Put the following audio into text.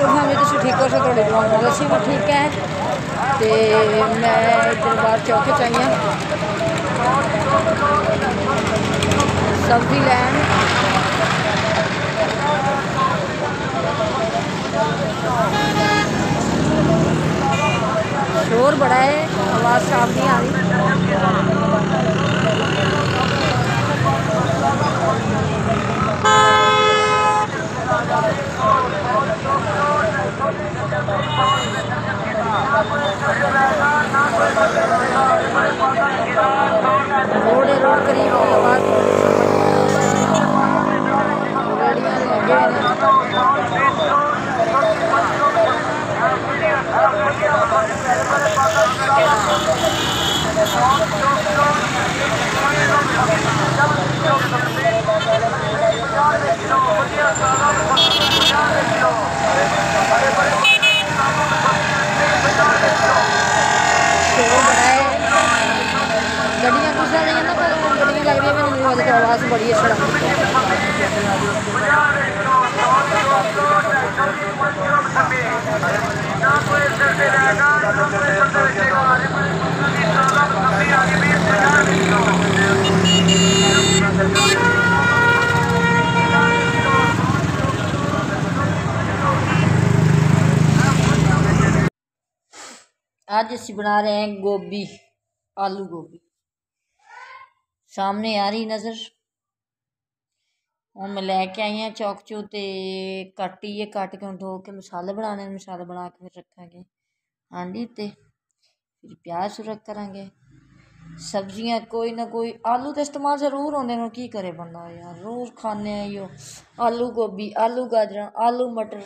तुसें भी तुम ठीक हो सो थोड़ी नाल असी भी ठीक है तो मैं इधर बाहर चौक च सब्ज़ी लैन शोर बड़ा है आवाज़ साफ़ नहीं आ रही रोड रोड करीब लगे शोर बड़ा गड्डियाँ कुछ रही हैं ना, पर गड्डियाँ लग रही है मैंने आवाज़ आवाज़ बड़ी है सड़क आज ਅਸੀਂ बना रहे हैं गोभी आलू गोभी सामने आ रही नज़र ਹੁਣ ਮੈਂ ਲੈ ਕੇ ਆਈ ਹਾਂ ਚੌਕ ਚੋਂ ਤੇ ਕੱਟ ਹੀ ਇਹ ਕੱਟ ਕੇ ਹੁਣ ਧੋ ਕੇ ਮਸਾਲੇ ਬਣਾਉਣੇ ਨੇ ਮਸਾਲੇ ਬਣਾ ਕੇ ਫਿਰ ਰੱਖਾਂਗੇ ਹਾਂਡੀ ਤੇ ਫਿਰ ਪਿਆਜ਼ ਸੁਰਖ ਕਰਾਂਗੇ ਸਬਜ਼ੀਆਂ ਕੋਈ ਨਾ ਕੋਈ ਆਲੂ ਦਾ ਇਸਤੇਮਾਲ ਜ਼ਰੂਰ ਹੁੰਦੇ ਨੇ ਕੀ ਕਰੇ ਬੰਦਾ ਯਾਰ ਰੋਜ਼ ਖਾਣੇ ਆ ਇਹੋ ਆਲੂ ਗੋਭੀ ਆਲੂ ਗਾਜਰਾਂ ਆਲੂ ਮਟਰ